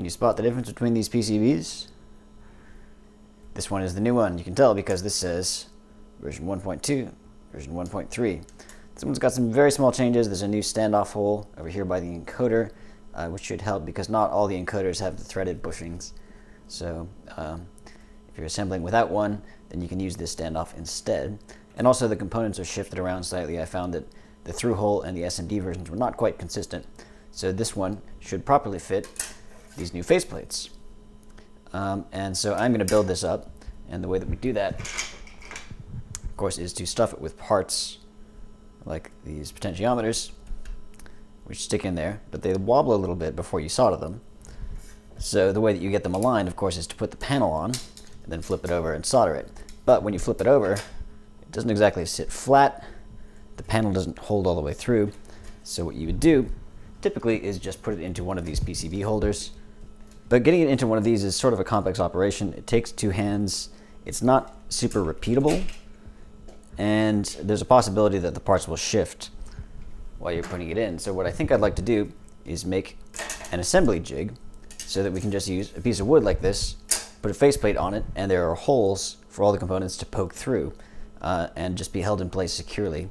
Can you spot the difference between these PCBs? This one is the new one. You can tell because this says version 1.2, version 1.3. This one's got some very small changes. There's a new standoff hole over here by the encoder, uh, which should help because not all the encoders have the threaded bushings. So um, if you're assembling without one, then you can use this standoff instead. And also the components are shifted around slightly. I found that the through hole and the SMD versions were not quite consistent. So this one should properly fit these new faceplates. Um, and so I'm going to build this up. And the way that we do that, of course, is to stuff it with parts like these potentiometers, which stick in there, but they wobble a little bit before you solder them. So the way that you get them aligned, of course, is to put the panel on and then flip it over and solder it. But when you flip it over, it doesn't exactly sit flat. The panel doesn't hold all the way through. So what you would do typically is just put it into one of these PCB holders. But getting it into one of these is sort of a complex operation. It takes two hands. It's not super repeatable. And there's a possibility that the parts will shift while you're putting it in. So what I think I'd like to do is make an assembly jig so that we can just use a piece of wood like this, put a faceplate on it, and there are holes for all the components to poke through uh, and just be held in place securely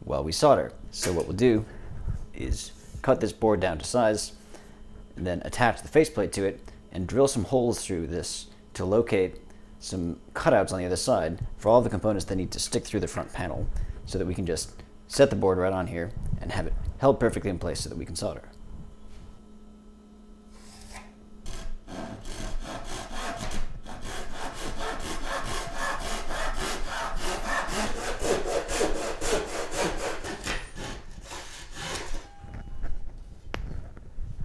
while we solder. So what we'll do is cut this board down to size, and then attach the faceplate to it, and drill some holes through this to locate some cutouts on the other side for all the components that need to stick through the front panel so that we can just set the board right on here and have it held perfectly in place so that we can solder.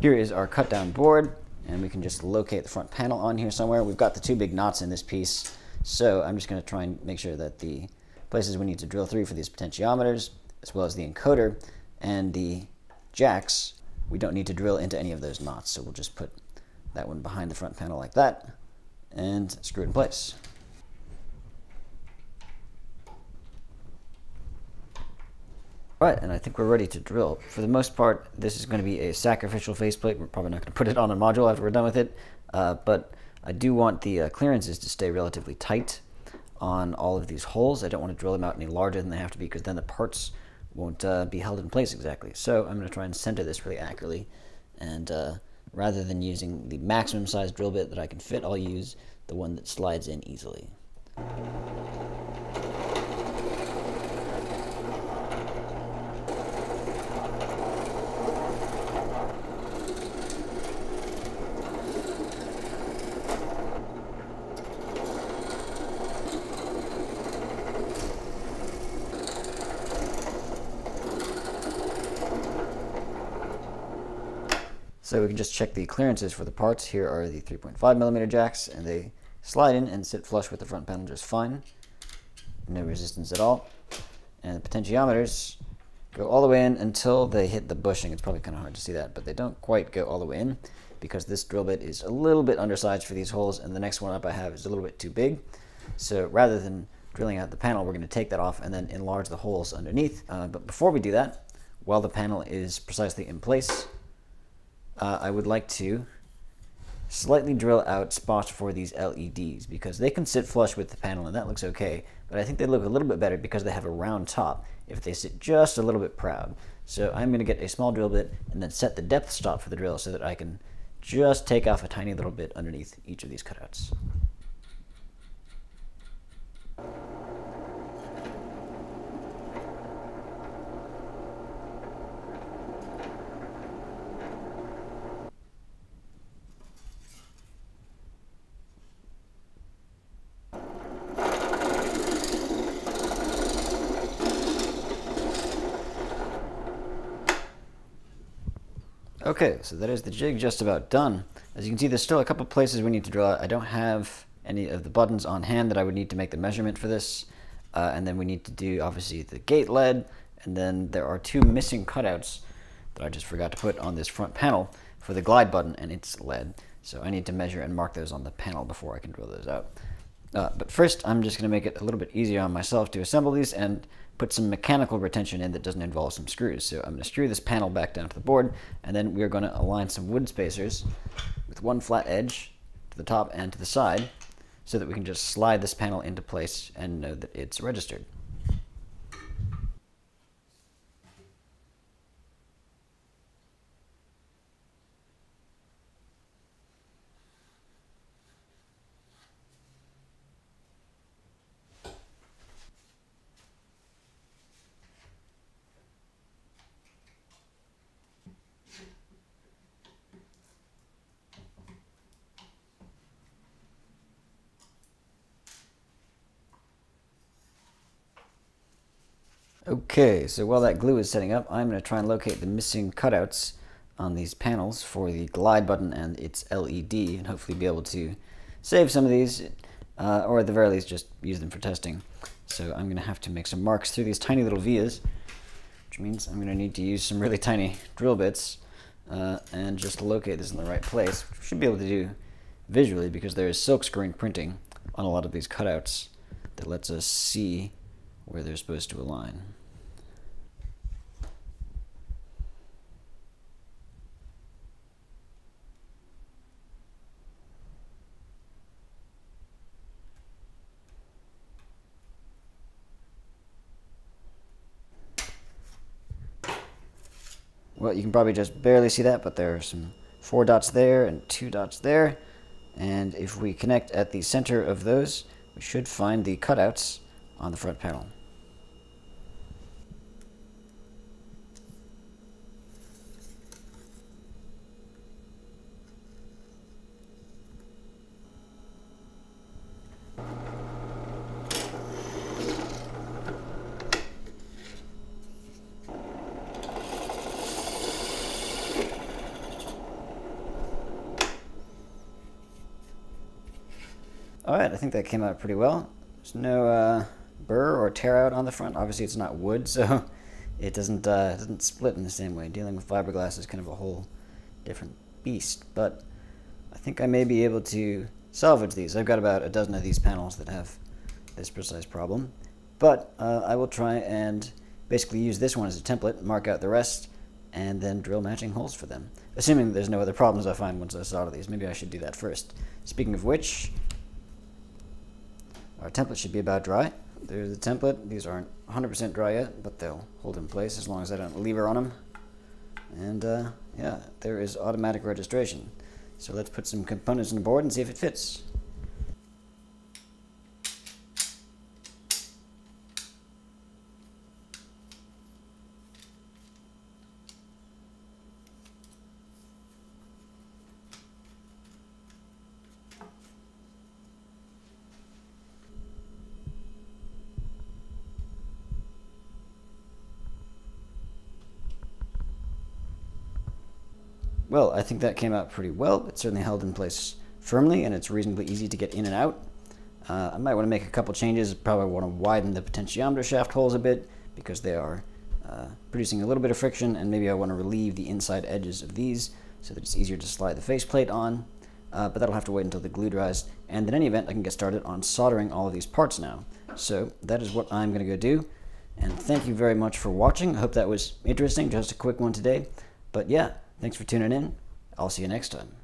Here is our cut down board and we can just locate the front panel on here somewhere. We've got the two big knots in this piece, so I'm just going to try and make sure that the places we need to drill through for these potentiometers, as well as the encoder and the jacks, we don't need to drill into any of those knots, so we'll just put that one behind the front panel like that and screw it in place. Right, and I think we're ready to drill. For the most part, this is going to be a sacrificial faceplate. We're probably not going to put it on a module after we're done with it, uh, but I do want the uh, clearances to stay relatively tight on all of these holes. I don't want to drill them out any larger than they have to be because then the parts won't uh, be held in place exactly. So I'm going to try and center this really accurately, and uh, rather than using the maximum size drill bit that I can fit, I'll use the one that slides in easily. So we can just check the clearances for the parts. Here are the 3.5 millimeter jacks, and they slide in and sit flush with the front panel just fine. No resistance at all. And the potentiometers go all the way in until they hit the bushing. It's probably kind of hard to see that, but they don't quite go all the way in because this drill bit is a little bit undersized for these holes, and the next one up I have is a little bit too big. So rather than drilling out the panel, we're going to take that off and then enlarge the holes underneath. Uh, but before we do that, while the panel is precisely in place, uh, I would like to slightly drill out spots for these LEDs because they can sit flush with the panel and that looks okay, but I think they look a little bit better because they have a round top if they sit just a little bit proud. So I'm going to get a small drill bit and then set the depth stop for the drill so that I can just take off a tiny little bit underneath each of these cutouts. Okay, so that is the jig just about done. As you can see, there's still a couple places we need to drill. I don't have any of the buttons on hand that I would need to make the measurement for this. Uh, and then we need to do, obviously, the gate LED. And then there are two missing cutouts that I just forgot to put on this front panel for the glide button and its LED. So I need to measure and mark those on the panel before I can drill those out. Uh, but first, I'm just going to make it a little bit easier on myself to assemble these and put some mechanical retention in that doesn't involve some screws. So I'm going to screw this panel back down to the board, and then we're going to align some wood spacers with with one flat edge to the top and to the side so that we can just slide this panel into place and know that it's registered. Okay, so while that glue is setting up, I'm going to try and locate the missing cutouts on these panels for the glide button and its LED, and hopefully be able to save some of these, uh, or at the very least just use them for testing. So I'm going to have to make some marks through these tiny little vias, which means I'm going to need to use some really tiny drill bits uh, and just locate this in the right place, which should be able to do visually because there is silkscreen printing on a lot of these cutouts that lets us see where they're supposed to align. Well, you can probably just barely see that, but there are some four dots there and two dots there. And if we connect at the center of those, we should find the cutouts on the front panel. Alright, I think that came out pretty well. There's no uh, burr or tear out on the front. Obviously it's not wood, so it doesn't, uh, doesn't split in the same way. Dealing with fiberglass is kind of a whole different beast, but I think I may be able to salvage these. I've got about a dozen of these panels that have this precise problem, but uh, I will try and basically use this one as a template, mark out the rest, and then drill matching holes for them. Assuming there's no other problems I find once I solder these. Maybe I should do that first. Speaking of which, our template should be about dry. There's the template. These aren't 100% dry yet, but they'll hold in place as long as I don't lever on them. And uh, yeah, there is automatic registration. So let's put some components on the board and see if it fits. Well, I think that came out pretty well. It certainly held in place firmly, and it's reasonably easy to get in and out. Uh, I might want to make a couple changes. Probably want to widen the potentiometer shaft holes a bit because they are uh, producing a little bit of friction, and maybe I want to relieve the inside edges of these so that it's easier to slide the faceplate on. Uh, but that'll have to wait until the glue dries. And in any event, I can get started on soldering all of these parts now. So that is what I'm going to go do. And thank you very much for watching. I hope that was interesting. Just a quick one today. But yeah, Thanks for tuning in. I'll see you next time.